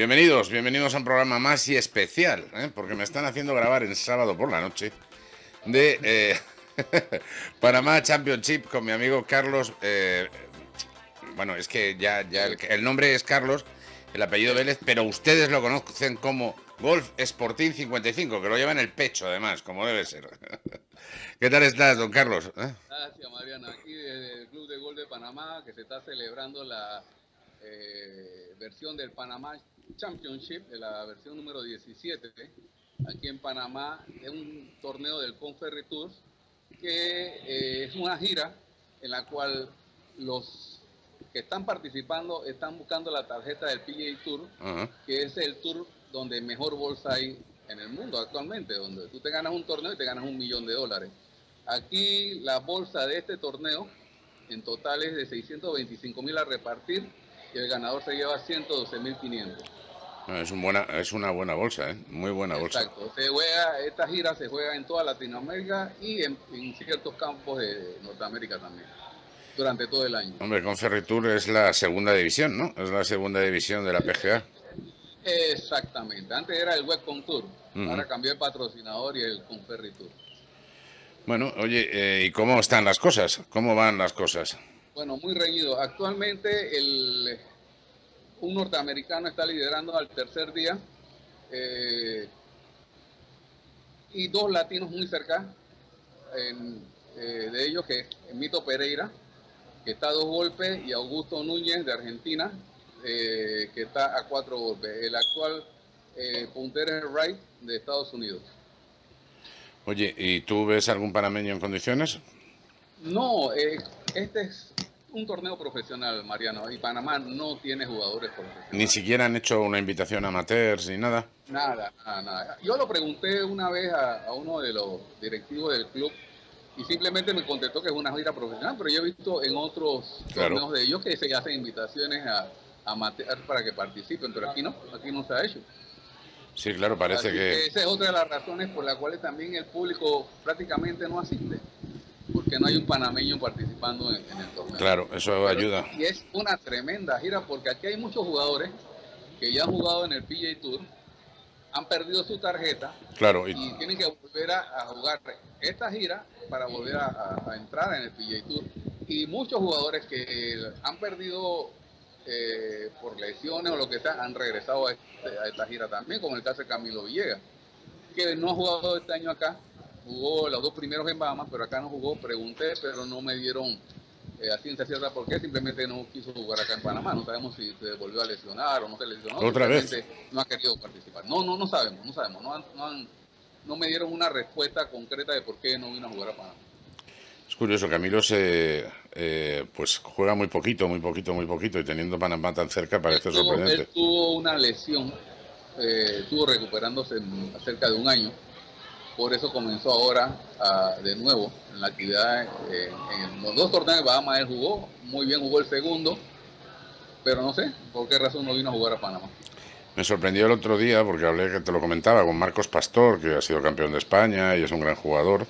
Bienvenidos, bienvenidos a un programa más y especial, ¿eh? porque me están haciendo grabar el sábado por la noche de eh, Panamá Championship con mi amigo Carlos. eh, bueno, es que ya, ya el, nombre es Carlos, el apellido Vélez, pero ustedes lo conocen como Golf Sporting 55, que lo lleva en el pecho además, como debe ser. ¿Qué tal estás, don Carlos? Gracias, Mariana. Aquí desde Club de Gol de Panamá, que se está celebrando la versión del Panamá Championship, de la versión número 17, aquí en Panamá. Es un torneo del Conferry Tours, que eh, es una gira en la cual los que están participando están buscando la tarjeta del PGA Tour, Ajá. que es el tour donde mejor bolsa hay en el mundo actualmente, donde tú te ganas un torneo y te ganas un millón de dólares. Aquí la bolsa de este torneo en total es de 625 mil a repartir y el ganador se lleva 112 mil 500. Es, un buena, es una buena bolsa, ¿eh? muy buena bolsa. Exacto. Se juega, esta gira se juega en toda Latinoamérica y en, en ciertos campos de Norteamérica también, durante todo el año. Hombre, con Tour es la segunda división, ¿no? Es la segunda división de la PGA. Exactamente. Antes era el Webcom Tour, Ujú. ahora cambió el patrocinador y el Conferry Tour. Bueno, oye, eh, ¿y cómo están las cosas? ¿Cómo van las cosas? Bueno, muy reñido. Actualmente el, un norteamericano está liderando al tercer día eh, y dos latinos muy cerca en, eh, de ellos, que es Mito Pereira, que está a dos golpes, y Augusto Núñez de Argentina, eh, que está a cuatro golpes. El actual puntero es Wright de Estados Unidos. Oye, ¿y tú ves algún panameño en condiciones? No, este es un torneo profesional, Mariano, y Panamá no tiene jugadores profesionales. Ni siquiera han hecho una invitación a amateurs ni nada. Nada, nada, nada. Yo lo pregunté una vez a, a uno de los directivos del club y simplemente me contestó que es una gira profesional, pero yo he visto en otros Claro. torneos de ellos que se hacen invitaciones a, a amateurs para que participen, pero aquí no, aquí no se ha hecho. Sí, claro, parece Así que... esa es otra de las razones por las cuales también el público prácticamente no asiste, porque no hay un panameño participando en, en el torneo. Claro, eso Pero- ayuda. Y es una tremenda gira porque aquí hay muchos jugadores que ya han jugado en el PGA Tour, han perdido su tarjeta Claro, y, y tienen que volver a, a jugar esta gira para volver a, a- entrar en el PGA Tour. Y muchos jugadores que han perdido eh, por lesiones o lo que sea, han regresado a, este- a esta gira también, como el caso de Camilo Villegas, que no ha jugado este año acá, jugó los dos primeros en Bahamas, pero acá no jugó, pregunté, pero no me dieron eh, a ciencia cierta por qué, simplemente no quiso jugar acá en Panamá, no sabemos si se volvió a lesionar o no se lesionó, ¿Otra vez? no ha querido participar. No, no, no sabemos, no sabemos, no, han- no, han- no me dieron una respuesta concreta de por qué no vino a jugar a Panamá. es curioso, Camilo se... eh, pues juega muy poquito, muy poquito, muy poquito, y teniendo Panamá tan cerca parece Él tuvo- sorprendente. Él tuvo una lesión, eh, estuvo recuperándose cerca de un año, por eso comenzó ahora a- de nuevo en la actividad. eh, en los dos torneos de Bahamas él jugó, muy bien jugó el segundo, pero no sé por qué razón no vino a jugar a Panamá. Me sorprendió el otro día, porque hablé, que te lo comentaba, con Marcos Pastor, que ha sido campeón de España y es un gran jugador,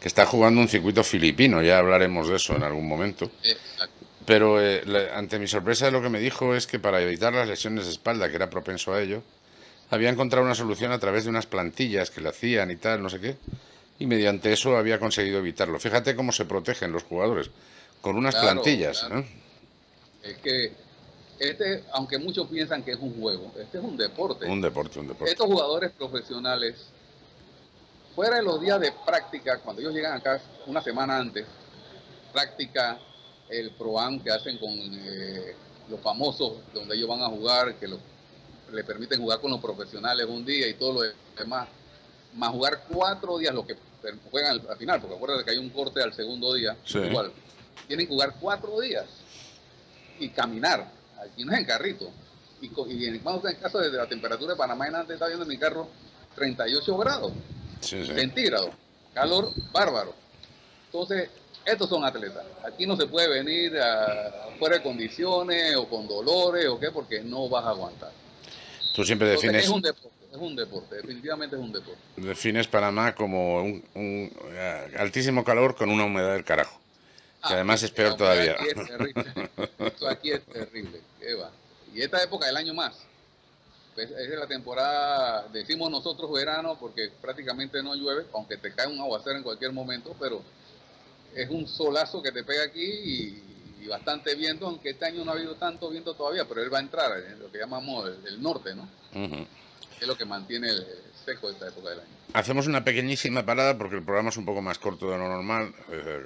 que está jugando un circuito filipino, ya hablaremos de eso en algún momento. Exacto. Pero eh, la- ante mi sorpresa lo que me dijo es que para evitar las lesiones de espalda, que era propenso a ello, había encontrado una solución a través de unas plantillas que le hacían y tal, no sé qué, y mediante eso había conseguido evitarlo. Fíjate cómo se protegen los jugadores, con unas Claro, plantillas. claro. ¿eh? Es que este, aunque muchos piensan que es un juego, este es un deporte. Un deporte, un deporte. Estos jugadores profesionales, fuera de los días de práctica, cuando ellos llegan acá una semana antes, práctica el ProAm que hacen con eh, los famosos, donde ellos van a jugar, que lo- le permiten jugar con los profesionales un día y todo lo demás, más jugar cuatro días, lo que juegan al, al final, porque acuérdate que hay un corte al segundo día, Sí. igual, tienen que jugar cuatro días y caminar, aquí no es en carrito. Y, en, vamos en el caso de la temperatura de Panamá, en antes estaba viendo en mi carro 38 grados Sí, sí. centígrados, calor bárbaro. Entonces, estos son atletas. Aquí no se puede venir a- fuera de condiciones o con dolores o qué, porque no vas a aguantar. Tú siempre defines, es un deporte, es un deporte, definitivamente es un deporte. defines Panamá como un, un, eh, altísimo calor con una humedad del carajo. Que además es peor todavía. Aquí es terrible. Esto aquí es terrible. ¿Qué va? Y esta época del año más. pues, es la temporada, decimos nosotros verano, porque prácticamente no llueve, aunque te cae un aguacero en cualquier momento, pero es un solazo que te pega aquí y, bastante viento, aunque este año no ha habido tanto viento todavía, pero él va a entrar en lo que llamamos el, norte, ¿no? Es lo que mantiene el seco esta época del año. Hacemos una pequeñísima parada porque el programa es un poco más corto de lo normal,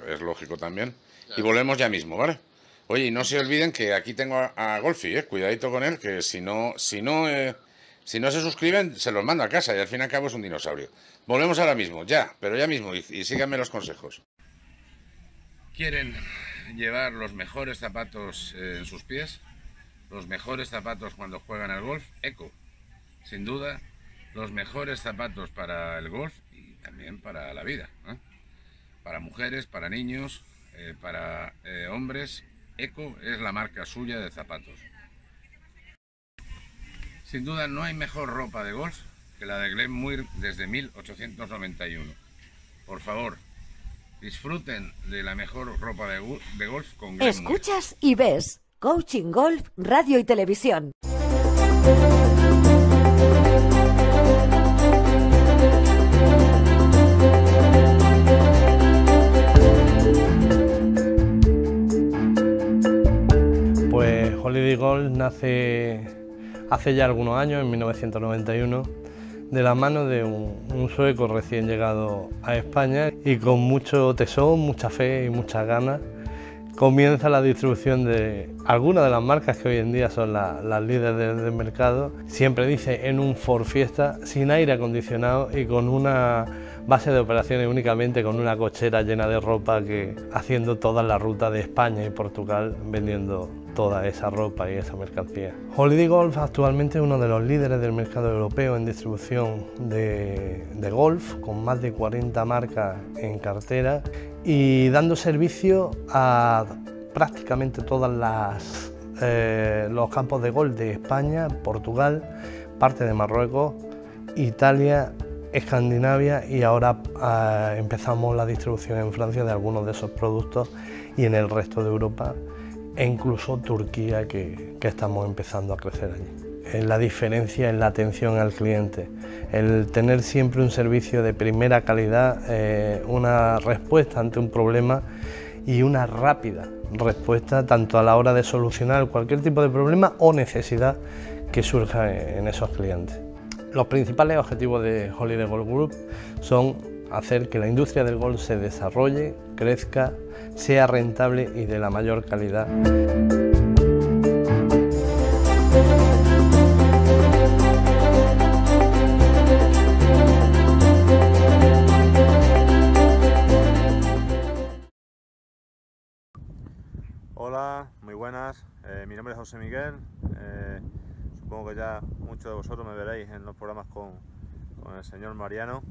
es, lógico también, y volvemos ya mismo, ¿vale? Oye, y no se olviden que aquí tengo a, Golfi, ¿eh? cuidadito con él, que si no, si no, eh, si no se suscriben, se los mando a casa y al fin y al cabo es un dinosaurio. Volvemos ahora mismo, ya, pero ya mismo, y, síganme los consejos. ¿Quieren llevar los mejores zapatos eh, en sus pies? Los mejores zapatos cuando juegan al golf, Eco. Sin duda, los mejores zapatos para el golf y también para la vida. Para mujeres, para niños, para hombres Eco es la marca suya de zapatos. Sin duda no hay mejor ropa de golf que la de Glen Muir desde 1891. Por favor, disfruten de la mejor ropa de, golf con Glen Escuchas y ves Coaching Golf, Radio y Televisión. Holiday Gold nace hace ya algunos años, en 1991, de la mano de un, sueco recién llegado a España y con mucho tesón, mucha fe y muchas ganas comienza la distribución de algunas de las marcas que hoy en día son las líderes del, mercado. Siempre dice en un Ford Fiesta, sin aire acondicionado y con una base de operaciones únicamente con una cochera llena de ropa que haciendo toda la ruta de España y Portugal vendiendo toda esa ropa y esa mercancía. Holiday Golf actualmente es uno de los líderes del mercado europeo en distribución de, golf, con más de 40 marcas en cartera y dando servicio a prácticamente todos eh, los campos de golf de España, Portugal, parte de Marruecos, Italia, Escandinavia y ahora eh, empezamos la distribución en Francia de algunos de esos productos y en el resto de Europa e incluso Turquía que, estamos empezando a crecer allí. La diferencia en la atención al cliente, el tener siempre un servicio de primera calidad, eh, una respuesta ante un problema y una rápida respuesta tanto a la hora de solucionar cualquier tipo de problema o necesidad que surja en esos clientes. Los principales objetivos de Holiday Golf Group son hacer que la industria del golf se desarrolle, crezca, sea rentable y de la mayor calidad. Hola, muy buenas. Eh, mi nombre es José Miguel. Eh, supongo que ya muchos de vosotros me veréis en los programas con, con el señor Mariano.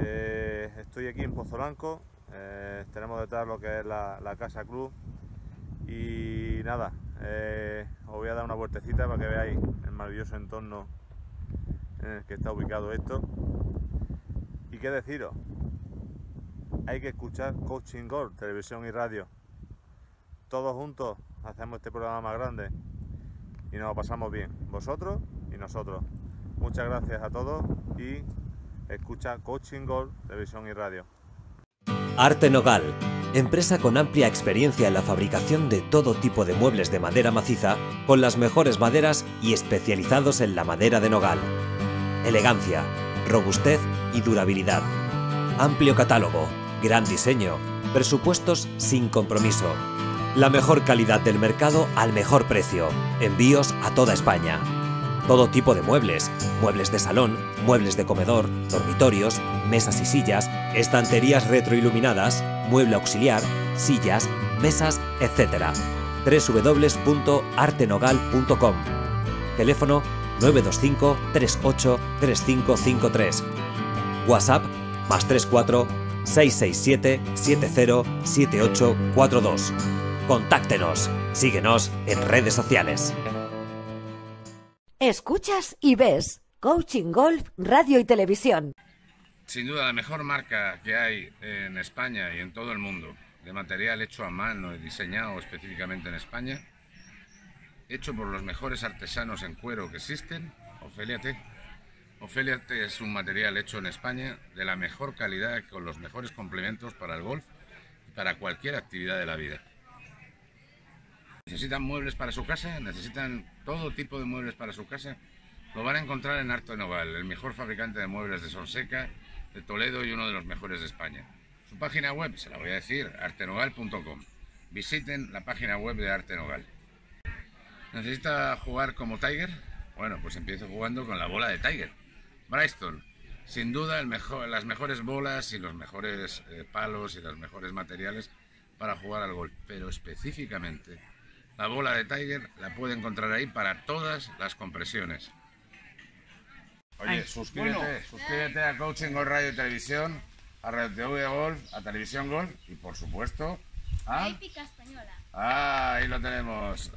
Eh, estoy aquí en Pozo Blanco, eh, tenemos detrás lo que es la, Casa Club y nada, eh, os voy a dar una vueltecita para que veáis el maravilloso entorno en el que está ubicado esto. Y qué deciros, hay que escuchar Coaching Gold, televisión y radio. Todos juntos hacemos este programa más grande y nos lo pasamos bien, vosotros y nosotros. Muchas gracias a todos y Escucha Coaching Gold, Televisión y Radio. Arte Nogal, empresa con amplia experiencia en la fabricación de todo tipo de muebles de madera maciza, con las mejores maderas y especializados en la madera de nogal. Elegancia, robustez y durabilidad. Amplio catálogo, gran diseño, presupuestos sin compromiso. La mejor calidad del mercado al mejor precio. Envíos a toda España todo tipo de muebles, muebles de salón, muebles de comedor, dormitorios, mesas y sillas, estanterías retroiluminadas, mueble auxiliar, sillas, mesas, etc. www.artenogal.com Teléfono 925 38 3553 WhatsApp más 34 667 707842 Contáctenos. Síguenos en redes sociales. Escuchas y ves Coaching Golf, Radio y Televisión. Sin duda la mejor marca que hay en España y en todo el mundo de material hecho a mano y diseñado específicamente en España, hecho por los mejores artesanos en cuero que existen, Ofelia T. Ofelia T es un material hecho en España de la mejor calidad con los mejores complementos para el golf y para cualquier actividad de la vida. ¿Necesitan muebles para su casa? ¿Necesitan todo tipo de muebles para su casa? Lo van a encontrar en Arte Noval, el mejor fabricante de muebles de Sonseca, de Toledo y uno de los mejores de España. Su página web, se la voy a decir, artenogal.com. Visiten la página web de Arte Nogal. ¿Necesita jugar como Tiger? Bueno, pues empiezo jugando con la bola de Tiger. Bryston, sin duda las mejores bolas y los mejores eh, palos y los mejores materiales para jugar al golf, pero específicamente la bola de Tiger la puede encontrar ahí para todas las compresiones. Oye, suscríbete, suscríbete a Coaching Golf Radio y Televisión, a Radio TV Golf, a Televisión Golf y por supuesto a... Épica española. Ah, ahí lo tenemos.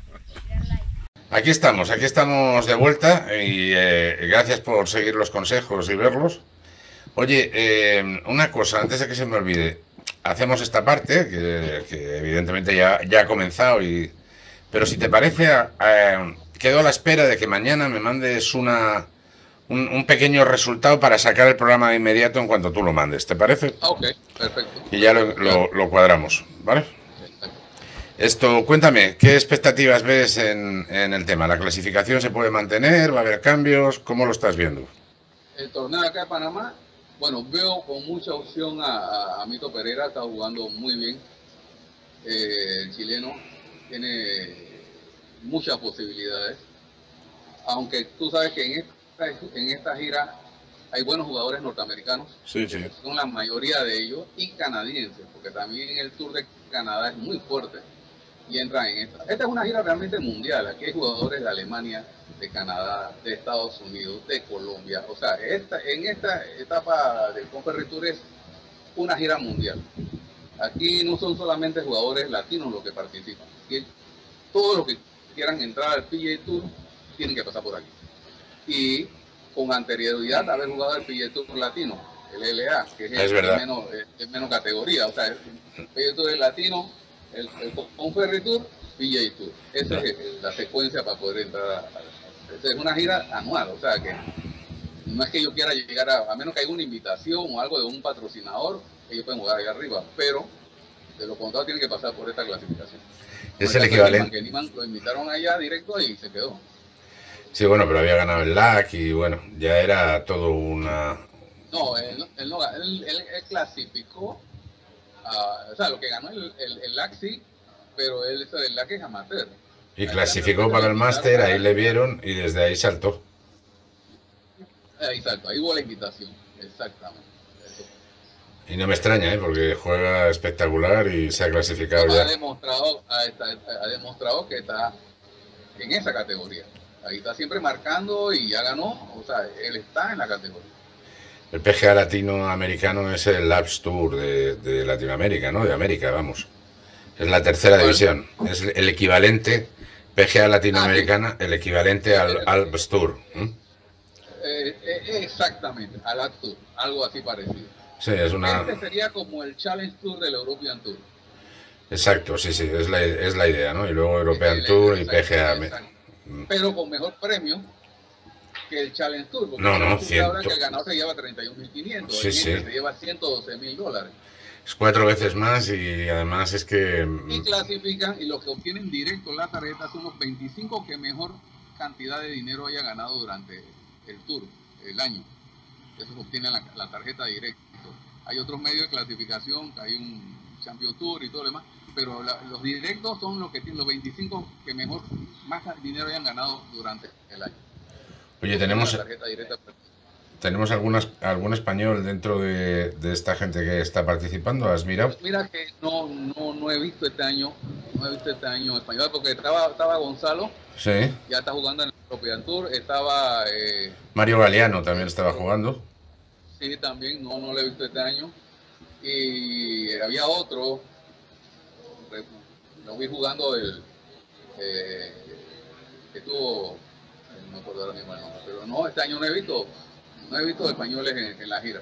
Aquí estamos, aquí estamos de vuelta y eh, gracias por seguir los consejos y verlos. Oye, eh, una cosa, antes de que se me olvide, hacemos esta parte, que, que evidentemente ya, ya ha comenzado, y, pero si te parece, eh, quedo a la espera de que mañana me mandes una, un, un pequeño resultado para sacar el programa de inmediato en cuanto tú lo mandes, ¿te parece? Ah, ok, perfecto. Y ya lo, lo- lo cuadramos, ¿vale? Esto, cuéntame, ¿qué expectativas ves en, en el tema? ¿La clasificación se puede mantener? ¿Va a haber cambios? ¿Cómo lo estás viendo? El torneo acá de Panamá, bueno, veo con mucha opción a, a, Mito Pereira, está jugando muy bien. Eh, el chileno tiene muchas posibilidades. Aunque tú sabes que en esta, en esta gira hay buenos jugadores norteamericanos, Sí, sí. son la mayoría de ellos, y canadienses, porque también el Tour de Canadá es muy fuerte y entra en esta. Esta es una gira realmente mundial, aquí hay jugadores de Alemania, de Canadá, de Estados Unidos, de Colombia, o sea, esta, en esta etapa del Conferry Tour es una gira mundial. Aquí no son solamente jugadores latinos los que participan, aquí todos los que quieran entrar al PGA Tour tienen que pasar por aquí. Y con anterioridad haber jugado el PGA Tour latino, el LA, que es, el- Es verdad. el menos, eh, el menos categoría. O sea, el PGA Tour es latino, el, el Conferry Tour, PGA Tour. Esa es la secuencia para poder entrar a, a- es una gira anual, o sea que no es que yo quiera llegar a, a menos que haya una invitación o algo de un patrocinador, ellos pueden jugar ahí arriba, pero de lo contrario tienen que pasar por esta clasificación. Es el equivalente. Niman, que Niman lo invitaron allá directo y se quedó. Sí, bueno, pero había ganado el LAC y bueno, ya era todo una... No, él, no- él, no, él, él- él clasificó, a- o sea, lo que ganó el, el, el LAC sí, pero él, del LAC es amateur. Y clasificó para el máster, ahí le vieron y desde ahí saltó. Eh, Exacto, ahí hubo la invitación, exactamente. Y no me extraña, ¿eh? porque juega espectacular y se ha clasificado ha ya. demostrado, ha, demostrado que está en esa categoría. Ahí está siempre marcando y ya ganó, o sea, él está en la categoría. El PGA latinoamericano es el Labs Tour de, de Latinoamérica, ¿no? De América, vamos. Es la tercera ¿Cuál? división. Es el equivalente, PGA latinoamericana, el equivalente al Alps Tour. ¿eh? Eh, eh, exactamente, al Tour, algo así parecido. Sí, es una... Este sería como el Challenge Tour del European Tour. Exacto, sí, sí, es la, es la idea, ¿no? Y luego European Tour y PGA. Pero con mejor premio que el Challenge Tour. porque No, no, Challenge Tour habla ciento. que el ganador se lleva 31.500, Sí, el sí. se lleva 112.000 dólares. Es cuatro veces más y además es que... Y mm, clasifican y los que obtienen directo la tarjeta son los 25 que mejor cantidad de dinero haya ganado durante el tour, el año. Esos obtienen la, la tarjeta directo. Hay otros medios de clasificación, hay un Champion Tour y todo lo demás, pero la- los directos son los que tienen los 25 que mejor más dinero hayan ganado durante el año. Oye, tenemos, directa. tenemos algunas, algún español dentro de, de esta gente que está participando. ¿Has mirado? Pues mira que no, no, no he visto este año, no he visto este año español, porque estaba, estaba Gonzalo, Sí. ya está jugando en el European Tour, estaba eh, Mario Galeano también estaba jugando. También, no, no lo he visto este año, y había otro, re- lo vi jugando el eh, que estuvo, no me acuerdo ahora mismo el nombre, pero no, este año no he visto, no he visto españoles en, en la gira.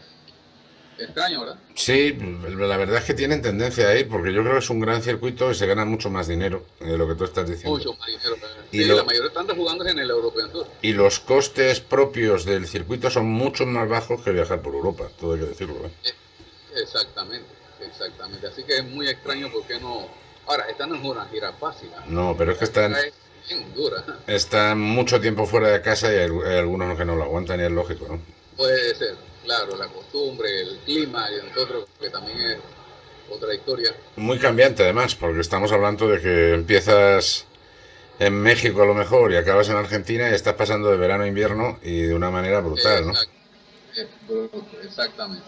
Extraño, ¿verdad? Sí, la verdad es que tienen tendencia a ir porque yo creo que es un gran circuito y se gana mucho más dinero de lo que tú estás diciendo. Mucho más dinero. Y Sí, lo- la mayoría están jugando en el European Tour. Y los costes propios del circuito son mucho más bajos que viajar por Europa, todo hay que decirlo. ¿eh? Exactamente, exactamente. Así que es muy extraño porque no... Ahora, esta no es una gira fácil. ¿ah? No, pero es que están, dura. están mucho tiempo fuera de casa y hay algunos que no lo aguantan y es lógico, ¿no? Puede ser, claro, la costumbre, el clima y nosotros, que también es otra historia. Muy cambiante además, porque estamos hablando de que empiezas en México a lo mejor y acabas en Argentina y estás pasando de verano a invierno y de una manera brutal, ¿no? Exactamente.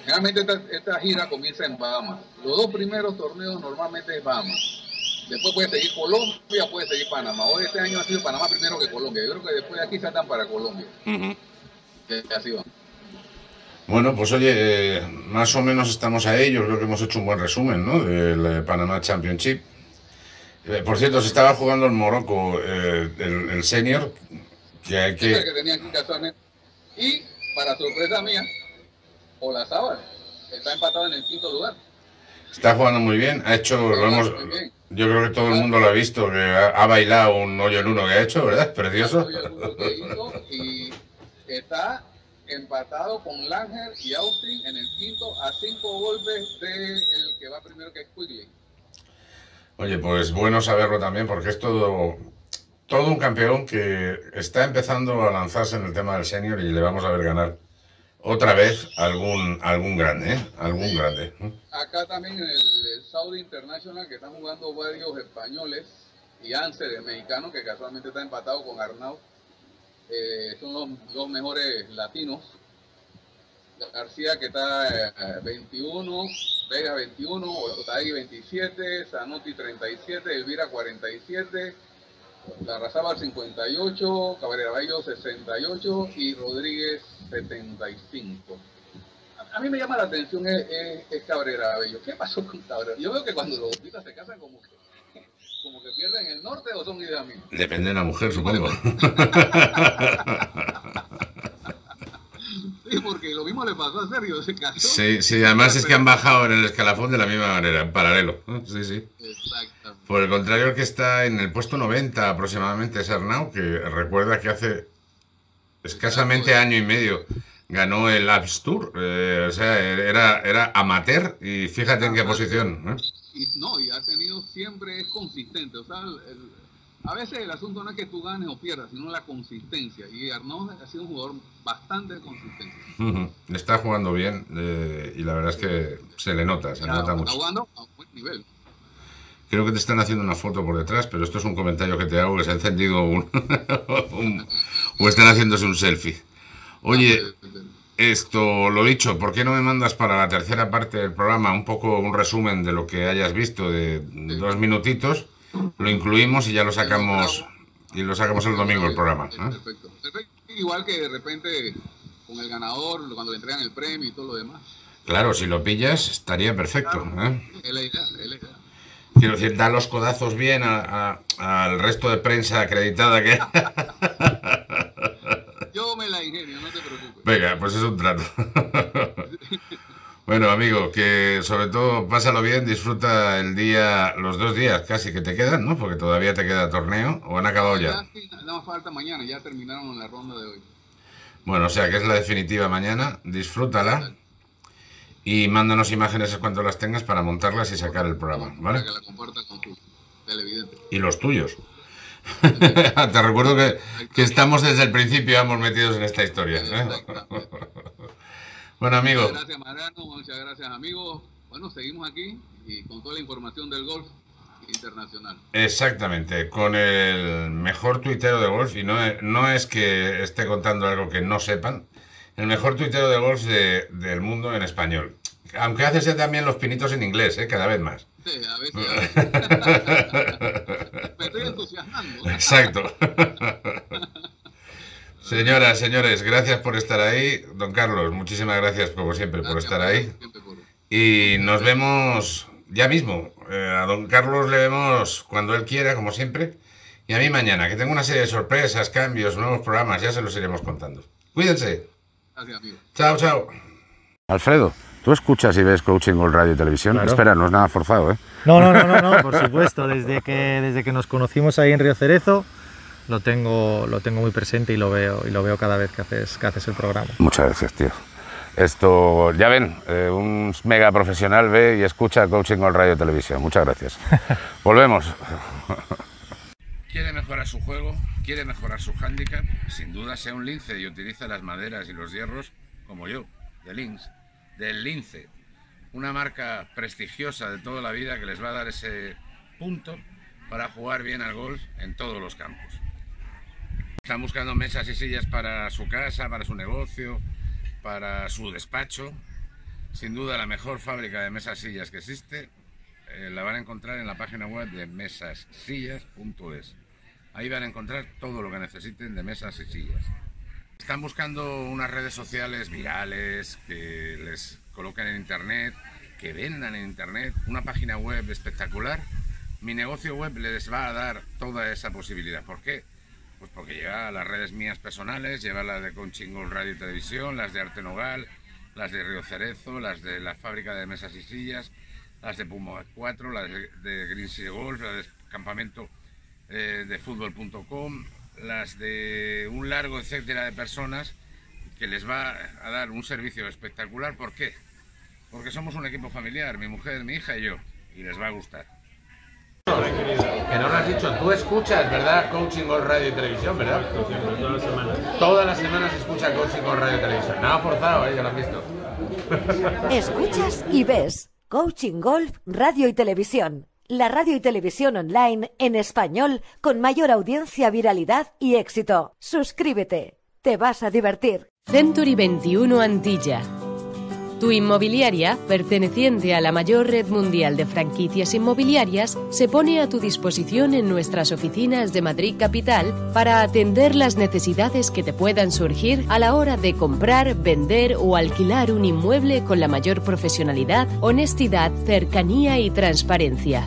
Generalmente esta, esta gira comienza en Bahamas. Los dos primeros torneos normalmente es Bahamas. Después puede seguir Colombia, puede seguir Panamá. Hoy este año ha sido Panamá primero que Colombia. Yo creo que después de aquí saltan para Colombia. Bueno, pues oye, más o menos estamos ahí. Yo creo que hemos hecho un buen resumen, ¿no? Del eh, Panamá Championship. Eh, por cierto, se estaba jugando en Morocco eh, el, el senior, que hay que... tenía. Y para sorpresa mía, Olazábal está empatado en el quinto lugar. Está jugando muy bien. Ha hecho, lo hemos, yo creo que todo el mundo lo ha visto, que ha, ha bailado un hoyo en uno que ha hecho, ¿verdad? Precioso. Y está empatado con Langer y Austin en el quinto a cinco golpes del que va primero que es Quigley. Oye, pues bueno saberlo también, porque es todo, todo un campeón que está empezando a lanzarse en el tema del senior y le vamos a ver ganar otra vez algún, algún grande, ¿eh? Algún grande. Acá también en el, Saudi International que están jugando varios españoles y Anse de mexicano que casualmente está empatado con Arnau. Eh, son los dos mejores latinos. García que está eh, 21, Vega 21, Otay 27, Zanotti 37, Elvira 47, Larrazábal 58, Cabrera Bello 68 y Rodríguez 75. A- mí me llama la atención es, es- es Cabrera Bello. ¿Qué pasó con Cabrera? Yo veo que cuando los bautistas se casan como que, como que pierden el norte o son ideas mías. Depende de la mujer, supongo. Sí, porque lo mismo le pasó a Sergio, se casó. Sí, sí, además es que han bajado en el escalafón de la misma manera, en paralelo. Sí, sí. Exactamente. Por el contrario, el que está en el puesto 90 aproximadamente es Arnau, que recuerda que hace escasamente año y medio ganó el Apps Tour. eh, o sea, era, era amateur y fíjate en qué posición. ¿eh? Y no, y ha tenido siempre, es consistente. O sea, el- el- a veces el asunto no es que tú ganes o pierdas, sino la consistencia. Y Arnaud ha sido un jugador bastante consistente. Está jugando bien eh, y la verdad es que se le nota, se le Está nota está mucho. jugando a un buen nivel. Creo que te están haciendo una foto por detrás, pero esto es un comentario que te hago que se ha encendido un, un- o están haciéndose un selfie. Oye, esto lo dicho, ¿por qué no me mandas para la tercera parte del programa un poco un resumen de lo que hayas visto de dos minutitos? Lo incluimos y ya lo sacamos y lo sacamos el domingo el programa. ¿eh? Perfecto. Igual que de repente con el ganador, cuando le entregan el premio y todo lo demás. Claro, si lo pillas estaría perfecto. ¿eh? Quiero decir, da los codazos bien al resto de prensa acreditada que... Yo me la ingenio, no te preocupes. Venga, pues es un trato. bueno, amigo, que sobre todo pásalo bien, disfruta el día, los dos días casi que te quedan, ¿no? Porque todavía te queda torneo, o han acabado ya. sí, más falta mañana, ya terminaron la ronda de hoy. Bueno, o sea que es la definitiva mañana, disfrútala y mándanos imágenes cuando las tengas para montarlas y sacar el programa, Para ¿vale? que la compartas con tu televidente. Y los tuyos. te recuerdo que, que estamos desde el principio, hemos metidos en esta historia. ¿eh? bueno, amigo. Muchas gracias, Mariano. Muchas gracias, amigos. Bueno, seguimos aquí y con toda la información del golf internacional. Exactamente, con el mejor tuitero de golf, y no es, no es que esté contando algo que no sepan, el mejor tuitero de golf de- del mundo en español. Aunque haces ya también los pinitos en inglés, ¿eh? cada vez más. A veces. a veces. Me estoy entusiasmando. Exacto. Señoras, señores, gracias por estar ahí. Don Carlos, muchísimas gracias como siempre por estar ahí. Y nos vemos ya mismo. Eh, a don Carlos le vemos cuando él quiera, como siempre. Y a mí mañana, que tengo una serie de sorpresas, cambios, nuevos programas, ya se los iremos contando. Cuídense. Gracias, amigo. Chao, chao. Alfredo, ¿tú escuchas y ves Coaching Gold Radio y Televisión? Claro. Espera, no es nada forzado, ¿eh? No, no, no, no, no, por supuesto. Desde que, desde que nos conocimos ahí en Río Cerezo, lo tengo, lo tengo muy presente y lo veo, y lo veo cada vez que haces, que haces el programa. Muchas gracias, tío. Esto, ya ven, eh, un mega profesional ve y escucha Coaching Gold Radio y Televisión. Muchas gracias. Volvemos. ¿Quiere mejorar su juego? ¿Quiere mejorar su handicap? Sin duda sea un lince y utiliza las maderas y los hierros como yo, de Links, del lince. Una marca prestigiosa de toda la vida que les va a dar ese punto para jugar bien al golf en todos los campos. Están buscando mesas y sillas para su casa, para su negocio, para su despacho. Sin duda la mejor fábrica de mesas y sillas que existe eh, la van a encontrar en la página web de mesassillas.es. Ahí van a encontrar todo lo que necesiten de mesas y sillas. Están buscando unas redes sociales virales que les coloquen en internet, que vendan en internet, una página web espectacular. Mi negocio web les va a dar toda esa posibilidad. ¿Por qué? Pues porque lleva las redes mías personales, lleva las de Conchingol Radio y Televisión, las de Arte Nogal, las de Río Cerezo, las de la fábrica de mesas y sillas, las de Puma 4, las de, Green City Golf, las de campamento eh, de fútbol.com, las de un largo etcétera de personas que les va a dar un servicio espectacular. ¿Por qué? Porque somos un equipo familiar, mi mujer, mi hija y yo, y les va a gustar. Que no lo has dicho, tú escuchas, ¿verdad? Coaching Gold Radio y Televisión, ¿verdad? todas las semanas. Todas las semanas se escucha Coaching Gold Radio y Televisión. Nada forzado, ¿eh? Ya lo has visto. Escuchas y ves Coaching Golf, Radio y Televisión. La radio y televisión online en español con mayor audiencia, viralidad y éxito. Suscríbete. Te vas a divertir. Century 21 Antilla. Tu inmobiliaria, perteneciente a la mayor red mundial de franquicias inmobiliarias, se pone a tu disposición en nuestras oficinas de Madrid Capital para atender las necesidades que te puedan surgir a la hora de comprar, vender o alquilar un inmueble con la mayor profesionalidad, honestidad, cercanía y transparencia.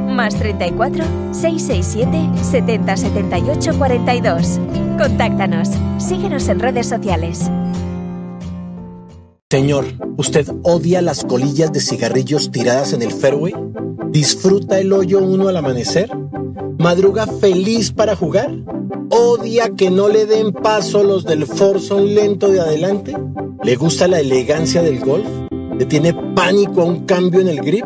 más 34 667 70 78 42. Contáctanos. Síguenos en redes sociales. Señor, ¿usted odia las colillas de cigarrillos tiradas en el fairway? ¿Disfruta el hoyo uno al amanecer? ¿Madruga feliz para jugar? ¿Odia que no le den paso los del forzón lento de adelante? ¿Le gusta la elegancia del golf? ¿Le tiene pánico a un cambio en el grip?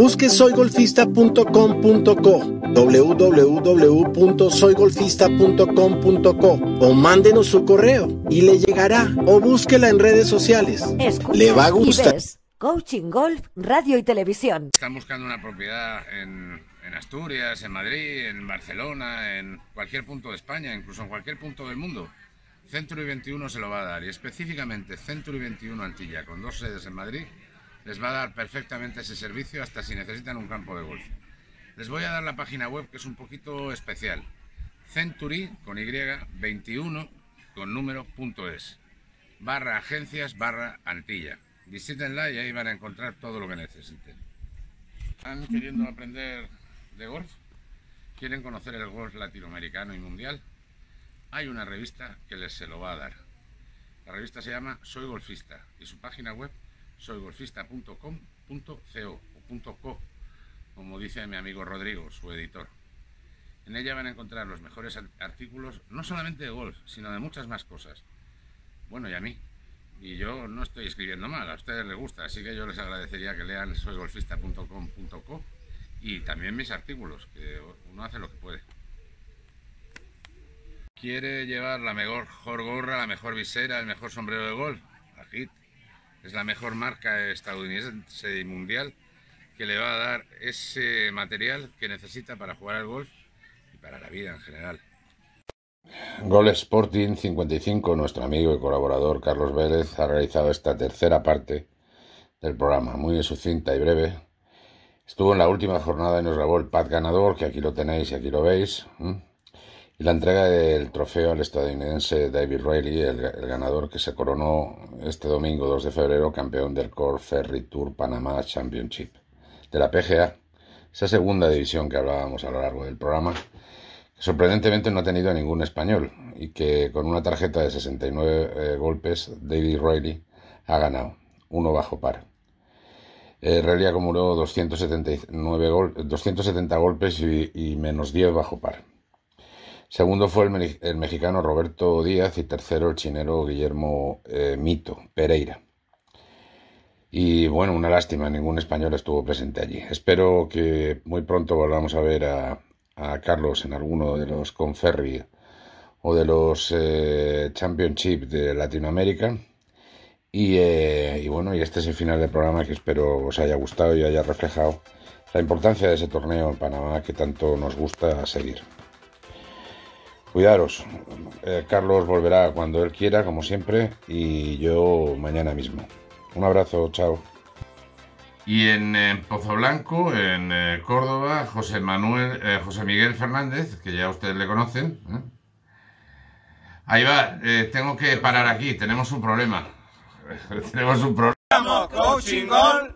Busque soygolfista.com.co www.soygolfista.com.co o mándenos su correo y le llegará o búsquela en redes sociales. Escuchas Le va a y gustar. ves Coaching Golf, Radio y Televisión. Están buscando una propiedad en, en Asturias, en Madrid, en Barcelona, en cualquier punto de España, incluso en cualquier punto del mundo. Century 21 se lo va a dar y específicamente Century 21 Antilla, con dos sedes en Madrid, les va a dar perfectamente ese servicio hasta si necesitan un campo de golf. Les voy a dar la página web que es un poquito especial. Century con Y 21 con número punto es barra agencias barra Antilla. Visítenla y ahí van a encontrar todo lo que necesiten. ¿Están queriendo aprender de golf? ¿Quieren conocer el golf latinoamericano y mundial? Hay una revista que les se lo va a dar. La revista se llama Soy Golfista y su página web soygolfista.com.co o .co, como dice mi amigo Rodrigo, su editor. En ella van a encontrar los mejores artículos, no solamente de golf, sino de muchas más cosas. Bueno, y a mí. Y yo no estoy escribiendo mal, a ustedes les gusta, así que yo les agradecería que lean soygolfista.com.co y también mis artículos, que uno hace lo que puede. ¿Quiere llevar la mejor gorra, la mejor visera, el mejor sombrero de golf? Aquí es la mejor marca estadounidense y mundial que le va a dar ese material que necesita para jugar al golf y para la vida en general. Gol Sporting 55, nuestro amigo y colaborador Carlos Vélez ha realizado esta tercera parte del programa, muy sucinta y breve. Estuvo en la última jornada y nos grabó el pad ganador, que aquí lo tenéis y aquí lo veis. La entrega del trofeo al estadounidense David Riley, el, ganador que se coronó este domingo 2 de febrero campeón del Core Ferry Tour Panama Championship de la PGA, esa segunda división que hablábamos a lo largo del programa, sorprendentemente no ha tenido ningún español y que con una tarjeta de 69 eh, golpes David Riley ha ganado, uno bajo par. Eh, Riley acumuló 279 270 golpes y menos 10 bajo par. Segundo fue el, mexicano Roberto Díaz y tercero el chinero Guillermo eh, Mito Pereira. Y bueno, una lástima, ningún español estuvo presente allí. Espero que muy pronto volvamos a ver a, Carlos en alguno de los Conferri o de los eh, Championship de Latinoamérica. Y, eh, y, bueno, y este es el final del programa que espero os haya gustado y haya reflejado la importancia de ese torneo en Panamá que tanto nos gusta seguir. Cuidaros. Eh, Carlos volverá cuando él quiera, como siempre, y yo mañana mismo. Un abrazo, chao. Y en eh, Pozo Blanco, en eh, Córdoba, José Manuel, José Miguel Fernández, que ya ustedes le conocen. Ahí va, tengo que parar aquí, tenemos un problema. tenemos un problema. Coaching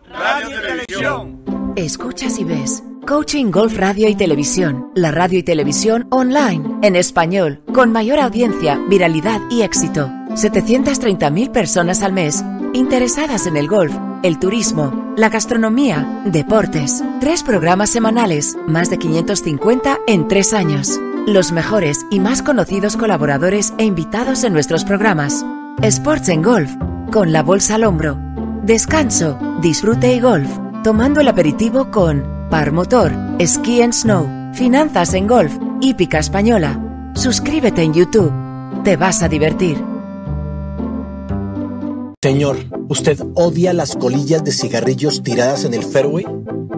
Radio Televisión. Escuchas y ves. Coaching Golf Radio y Televisión, la radio y televisión online, en español, con mayor audiencia, viralidad y éxito. 730.000 personas al mes interesadas en el golf, el turismo, la gastronomía, deportes. Tres programas semanales, más de 550 en tres años. Los mejores y más conocidos colaboradores e invitados en nuestros programas. Sports en Golf, con la bolsa al hombro. Descanso, disfrute y golf, tomando el aperitivo con Par Motor, Ski and Snow, Finanzas en Golf, Hípica Española. Suscríbete en YouTube. Te vas a divertir. Señor, ¿usted odia las colillas de cigarrillos tiradas en el fairway?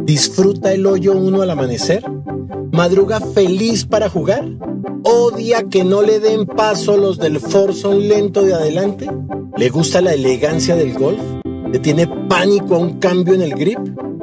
¿Disfruta el hoyo uno al amanecer? ¿Madruga feliz para jugar? ¿Odia que no le den paso los del Forson lento de adelante? ¿Le gusta la elegancia del golf? ¿Le tiene pánico a un cambio en el grip?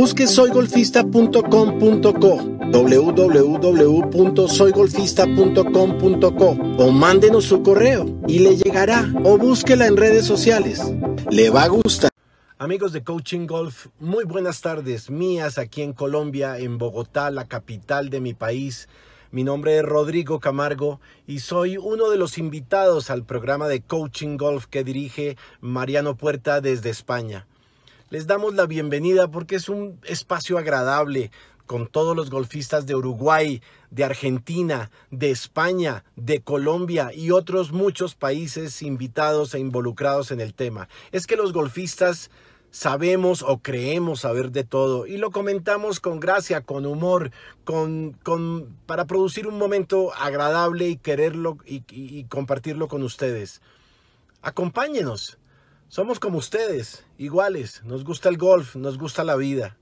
Busque soygolfista.com.co www.soygolfista.com.co o mándenos su correo y le llegará o búsquela en redes sociales. Le va a gustar. Amigos de Coaching Golf, muy buenas tardes mías aquí en Colombia, en Bogotá, la capital de mi país. Mi nombre es Rodrigo Camargo y soy uno de los invitados al programa de Coaching Golf que dirige Mariano Puerta desde España. Les damos la bienvenida porque es un espacio agradable con todos los golfistas de Uruguay, de Argentina, de España, de Colombia y otros muchos países invitados e involucrados en el tema. Es que los golfistas sabemos o creemos saber de todo y lo comentamos con gracia, con humor, con, para producir un momento agradable y quererlo y compartirlo con ustedes. Acompáñenos. Somos como ustedes, iguales. Nos gusta el golf, nos gusta la vida.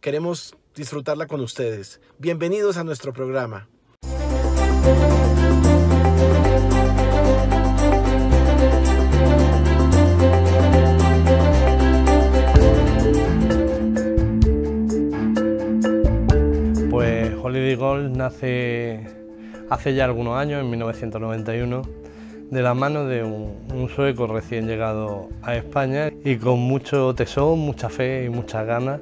Queremos disfrutarla con ustedes. Bienvenidos a nuestro programa. Pues Holiday Golf nace hace ya algunos años, en 1991 de la mano de un, sueco recién llegado a España y con mucho tesón, mucha fe y muchas ganas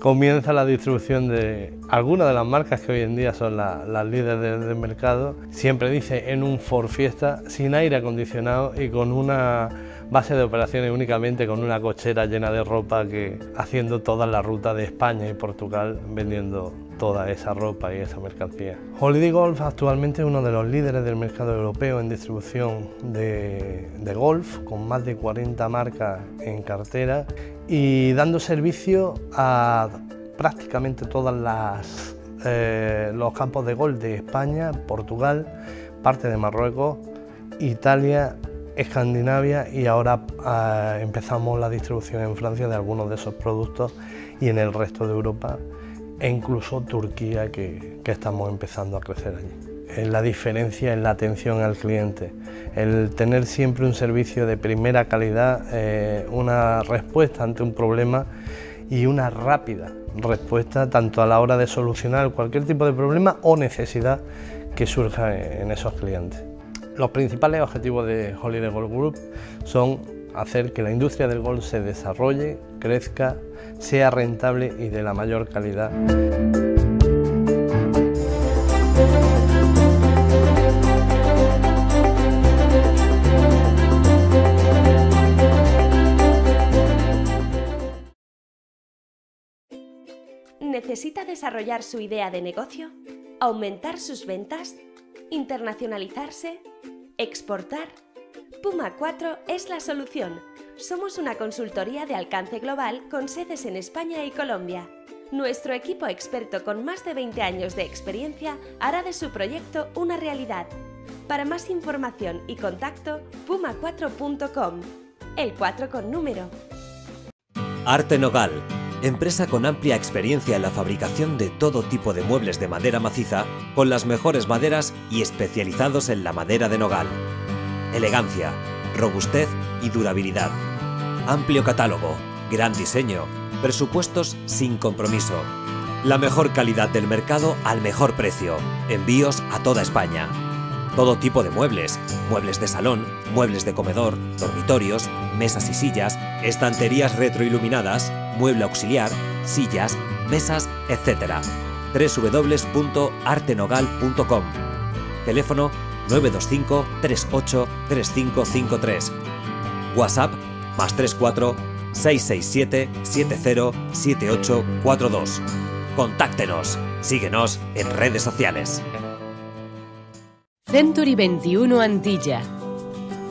comienza la distribución de algunas de las marcas que hoy en día son las líderes del, mercado. Siempre dice en un Ford Fiesta, sin aire acondicionado y con una base de operaciones únicamente con una cochera llena de ropa que haciendo toda la ruta de España y Portugal vendiendo toda esa ropa y esa mercancía. Holiday Golf actualmente es uno de los líderes del mercado europeo en distribución de, golf, con más de 40 marcas en cartera y dando servicio a prácticamente todos eh, los campos de golf de España, Portugal, parte de Marruecos, Italia, Escandinavia y ahora eh, empezamos la distribución en Francia de algunos de esos productos y en el resto de Europa e incluso Turquía que, estamos empezando a crecer allí. La diferencia en la atención al cliente el tener siempre un servicio de primera calidad, eh, una respuesta ante un problema y una rápida respuesta tanto a la hora de solucionar cualquier tipo de problema o necesidad que surja en esos clientes. Los principales objetivos de Holiday Golf Group son hacer que la industria del golf se desarrolle, crezca, sea rentable y de la mayor calidad. ¿Necesita desarrollar su idea de negocio? ¿Aumentar sus ventas? ¿Internacionalizarse? ¿Exportar? Puma 4 es la solución. Somos una consultoría de alcance global con sedes en España y Colombia. Nuestro equipo experto con más de 20 años de experiencia hará de su proyecto una realidad. Para más información y contacto, puma4.com. El 4 con número. Arte Nogal empresa con amplia experiencia en la fabricación de todo tipo de muebles de madera maciza, con las mejores maderas y especializados en la madera de nogal. Elegancia, robustez y durabilidad. Amplio catálogo, gran diseño, presupuestos sin compromiso. La mejor calidad del mercado al mejor precio. Envíos a toda España. Todo tipo de muebles, muebles de salón, muebles de comedor, dormitorios, mesas y sillas, estanterías retroiluminadas, mueble auxiliar, sillas, mesas, etc. www.artenogal.com Teléfono 925 38 3553 WhatsApp más 34 667 707842 Contáctenos. Síguenos en redes sociales. Century 21 Antilla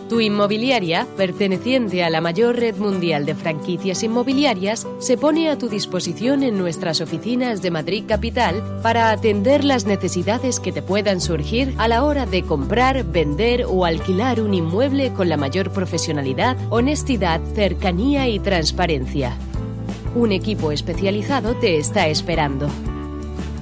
tu inmobiliaria, perteneciente a la mayor red mundial de franquicias inmobiliarias, se pone a tu disposición en nuestras oficinas de Madrid Capital para atender las necesidades que te puedan surgir a la hora de comprar, vender o alquilar un inmueble con la mayor profesionalidad, honestidad, cercanía y transparencia. Un equipo especializado te está esperando.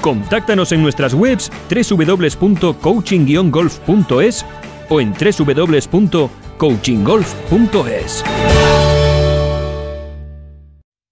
Contáctanos en nuestras webs www.coaching-golf.es o en www.coachinggolf.es.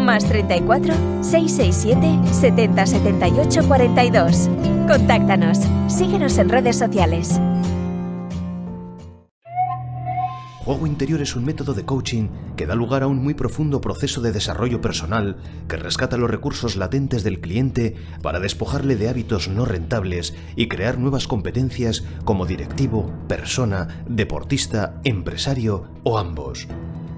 Más 34 667 70 78 42. Contáctanos. Síguenos en redes sociales. Juego interior es un método de coaching que da lugar a un muy profundo proceso de desarrollo personal que rescata los recursos latentes del cliente para despojarle de hábitos no rentables y crear nuevas competencias como directivo, persona, deportista, empresario o ambos.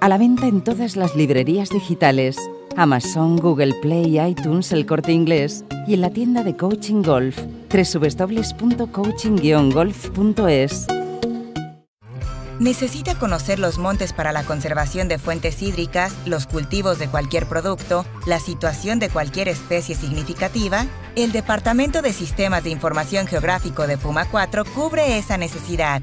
A la venta en todas las librerías digitales. Amazon, Google Play, iTunes, El Corte Inglés y en la tienda de Coaching Golf www.coaching-golf.es. ¿Necesita conocer los montes para la conservación de fuentes hídricas, los cultivos de cualquier producto, la situación de cualquier especie significativa? El Departamento de Sistemas de Información Geográfico de Puma 4 cubre esa necesidad.